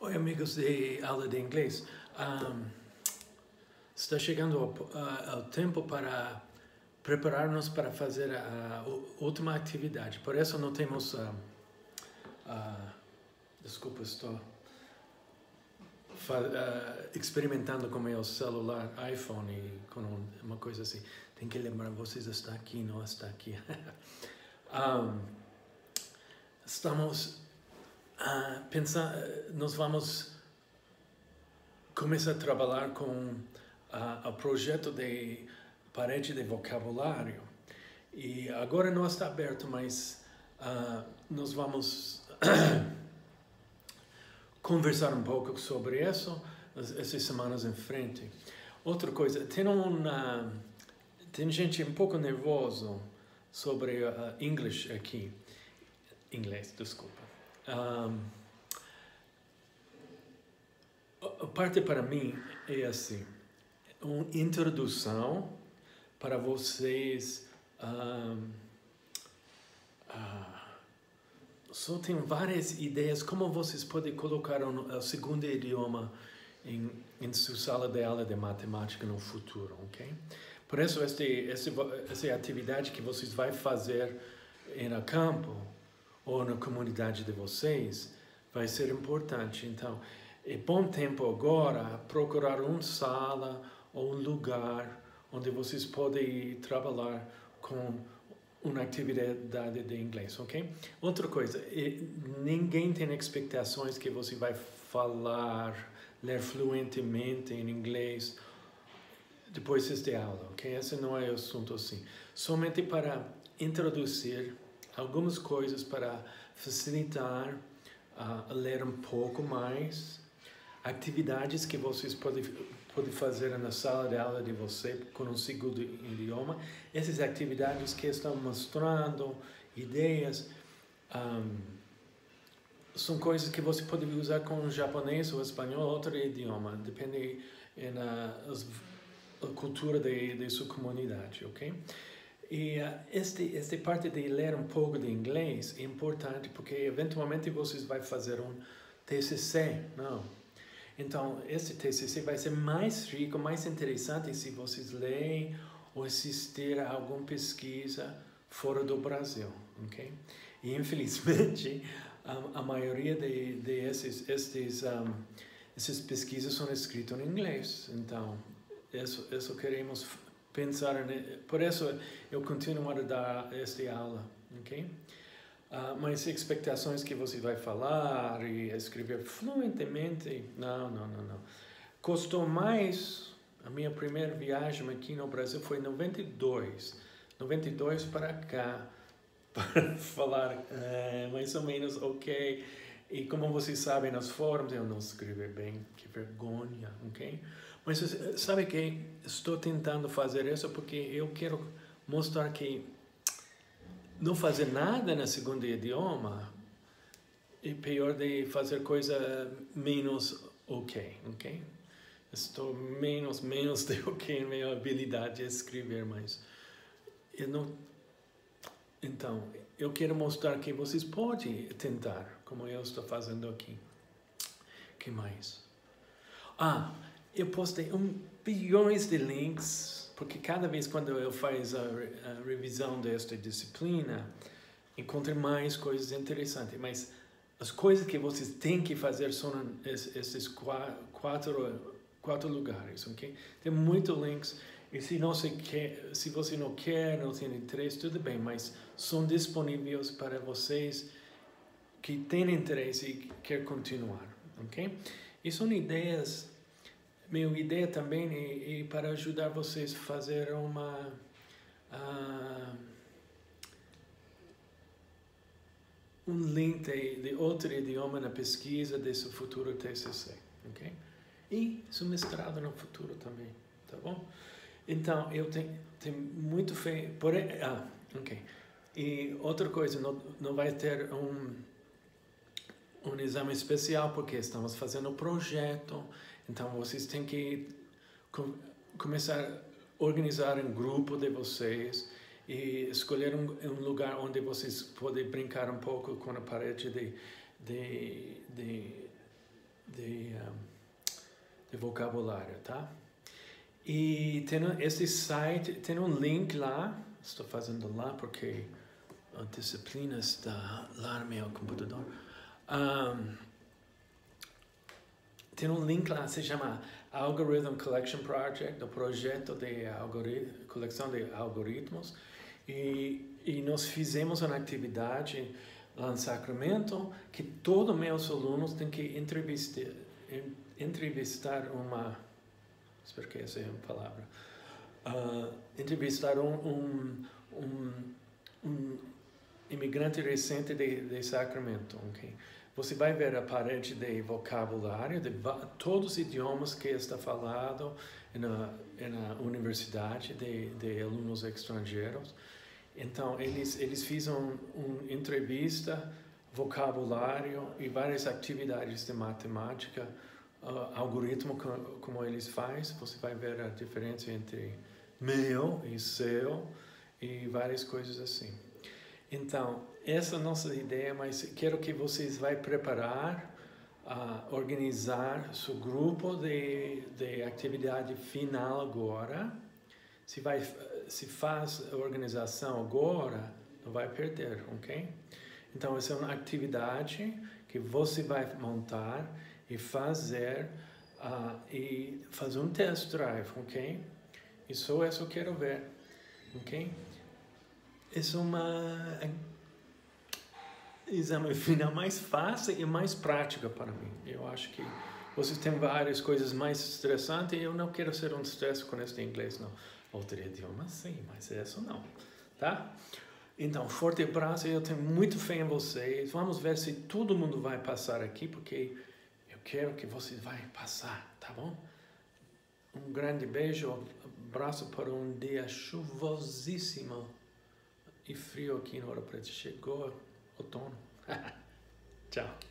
Oi, amigos de aula de inglês. Um, está chegando o, tempo para preparar-nos para fazer a, a, última atividade. Por isso não temos... Uh, uh, desculpa, estou uh, experimentando com meu celular, iPhone, e com uma coisa assim. Tem que lembrar, vocês está aqui, não está aqui. um, estamos pensar, nós vamos começar a trabalhar com uh, o projeto de parede de vocabulário. E agora não está aberto, mas uh, nós vamos conversar um pouco sobre isso essas semanas em frente. Outra coisa, tem uma tem gente um pouco nervoso sobre uh, English aqui, inglês, desculpa. Um, a parte para mim é assim, uma introdução para vocês um, uh, só tem várias ideias como vocês podem colocar o um, segundo idioma em, em sua sala de aula de matemática no futuro, ok? Por isso, essa atividade que vocês vão fazer em campo, ou na comunidade de vocês, vai ser importante. Então, é bom tempo agora procurar uma sala ou um lugar onde vocês podem trabalhar com uma atividade de inglês, ok? Outra coisa, ninguém tem expectações que você vai falar, ler fluentemente em inglês depois desta aula, ok? Esse não é o assunto assim. Somente para introduzir algumas coisas para facilitar uh, ler um pouco mais, atividades que vocês podem, podem fazer na sala de aula de você com um segundo idioma, essas atividades que estão mostrando ideias, um, são coisas que você pode usar com japonês ou espanhol, outro idioma, depende da cultura de, de sua comunidade, ok? E uh, este, esta parte de ler um pouco de inglês é importante porque eventualmente vocês vão fazer um TCC, não? Então, esse TCC vai ser mais rico, mais interessante se vocês lerem ou assistir a alguma pesquisa fora do Brasil, ok? E infelizmente, a, a maioria de, de esses, esses, um, essas pesquisas são escritas em inglês. Então, isso, isso queremos pensar, por isso eu continuo a dar esta aula, ok? Uh, mas expectações que você vai falar e escrever fluentemente, não, não, não, não. Custou mais, a minha primeira viagem aqui no Brasil foi em 92, 92 para cá, para falar uh, mais ou menos ok. E como vocês sabem, nas formas eu não escrevi bem, que vergonha, ok? Mas sabe que estou tentando fazer isso porque eu quero mostrar que não fazer nada na segundo idioma é pior de fazer coisa menos ok, ok? Estou menos, menos de ok minha habilidade de escrever, mas eu não... Então, eu quero mostrar que vocês podem tentar, como eu estou fazendo aqui. que mais? Ah, eu postei um bilhões de links, porque cada vez quando eu faço a, a revisão desta disciplina, encontro mais coisas interessantes, mas as coisas que vocês têm que fazer são esses quatro, quatro lugares, ok? Tem muitos links, e se, não se, quer, se você não quer, não tem interesse, tudo bem, mas são disponíveis para vocês que têm interesse e quer continuar, ok? E são ideias minha ideia também é, para ajudar vocês a fazer uma uh, um link de, outro idioma na pesquisa desse futuro TCC, ok? E seu mestrado no futuro também, tá bom? Então, eu tenho, tenho muito fé... Ah, ok. E outra coisa, não, não vai ter um, um exame especial, porque estamos fazendo um projeto, então vocês têm que com, começar a organizar um grupo de vocês e escolher um, um, lugar onde vocês podem brincar um pouco com a parede de, de, de, vocabulário, tá? E tem esse site, tem um link lá, estou fazendo lá porque a disciplina está lá no meu computador. Um, tem um link lá, se chama Algorithm Collection Project, o projeto de coleção de algoritmos. E, e nós fizemos uma atividade lá no Sacramento que todos meus alunos têm que entrevistar, entrevistar uma, espero que essa é a palavra, uh, entrevistar um, um, um, um imigrante recente de, de Sacramento, ok? Você vai ver a parede de vocabulário de todos os idiomas que está falado na, na universidade de, de alunos estrangeiros. Então, eles, eles fizeram uma entrevista, vocabulário e várias atividades de matemática, uh, algoritmo como, eles fazem. Você vai ver a diferença entre meu e seu e várias coisas assim. Então, essa é nossa ideia, mas quero que vocês vão preparar, uh, organizar seu grupo de, de atividade final agora. Se, vai, se faz organização agora, não vai perder, ok? Então, essa é uma atividade que você vai montar e fazer uh, e fazer um test drive, ok? E só isso eu quero ver, ok? Isso é uma exame final mais fácil e mais prática para mim. Eu acho que vocês têm várias coisas mais estressantes e eu não quero ser um estresse com este inglês, não. Outro idioma, sim, mas isso não, tá? Então, forte abraço, eu tenho muito fé em vocês. Vamos ver se todo mundo vai passar aqui, porque eu quero que vocês vão passar, tá bom? Um grande beijo, abraço para um dia chuvosíssimo e frio aqui na Hora Preta. Chegou outono. Tchau.